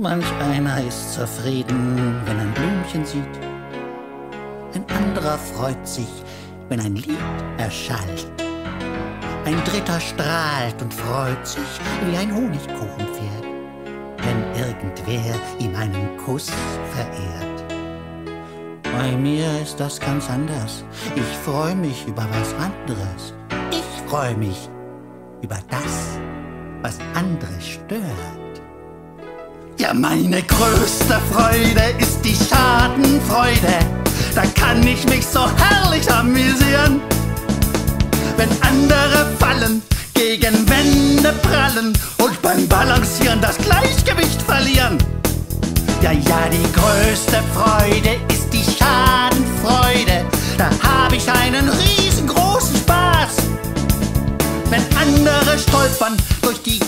Manch einer ist zufrieden, wenn ein Blümchen sieht. Ein anderer freut sich, wenn ein Lied erschallt. Ein dritter strahlt und freut sich wie ein Honigkuchenpferd, wenn irgendwer ihm einen Kuss verehrt. Bei mir ist das ganz anders. Ich freue mich über was anderes. Ich freue mich über das, was andere stört. Ja, meine größte Freude ist die Schadenfreude. Da kann ich mich so herrlich amüsieren. Wenn andere fallen, gegen Wände prallen und beim Balancieren das Gleichgewicht verlieren. Ja, ja, die größte Freude ist die Schadenfreude. Da hab ich einen riesengroßen Spaß. Wenn andere stolpern, durch die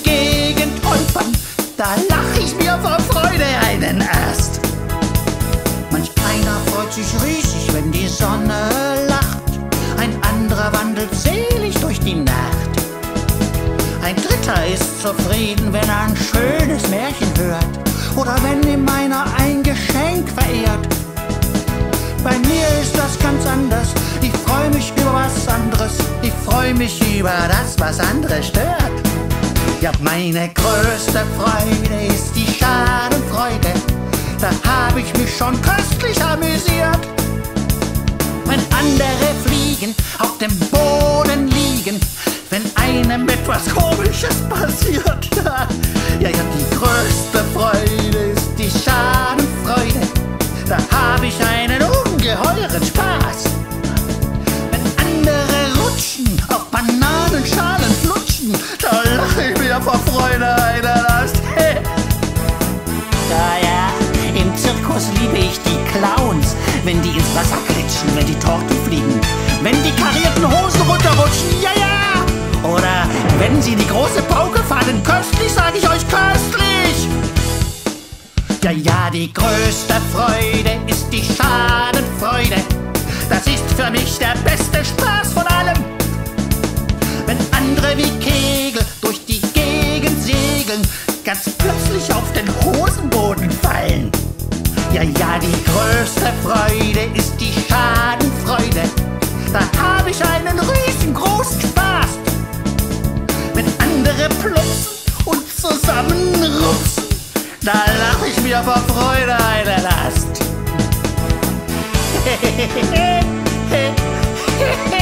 ich mir vor Freude einen erst. Manch einer freut sich riesig, wenn die Sonne lacht. Ein anderer wandelt selig durch die Nacht. Ein dritter ist zufrieden, wenn er ein schönes Märchen hört oder wenn ihm einer ein Geschenk verehrt. Bei mir ist das ganz anders. Ich freue mich über was anderes. Ich freue mich über das, was andere stört. Ja, meine größte Freude ist die Schadenfreude. Da habe ich mich schon köstlich amüsiert. Wenn andere fliegen, auf dem Boden liegen, wenn einem etwas Komisches passiert. Ja, ja, die größte Freude ist die Schadenfreude. Da habe ich einen ungeheuren Spaß. Wenn andere rutschen, auf Bananenschalen flutschen, da lache ich mir vor Freude wenn die ins Wasser klitschen, wenn die Torten fliegen, wenn die karierten Hosen runterrutschen, ja, ja. Oder wenn sie die große Pauke fahren, köstlich, sag ich euch, köstlich. Ja, ja, die größte Freude ist die Schadenfreude. Das ist für mich der beste Spaß von allem. Wenn andere wie Kegel durch die Gegend segeln, ganz plötzlich auf den Hosenboden fallen. Ja, ja, die größte Freude ist die Schadenfreude. Da habe ich einen riesengroßen Spaß. Wenn andere plumpsen und zusammenrupsen, da lach ich mir vor Freude eine Last.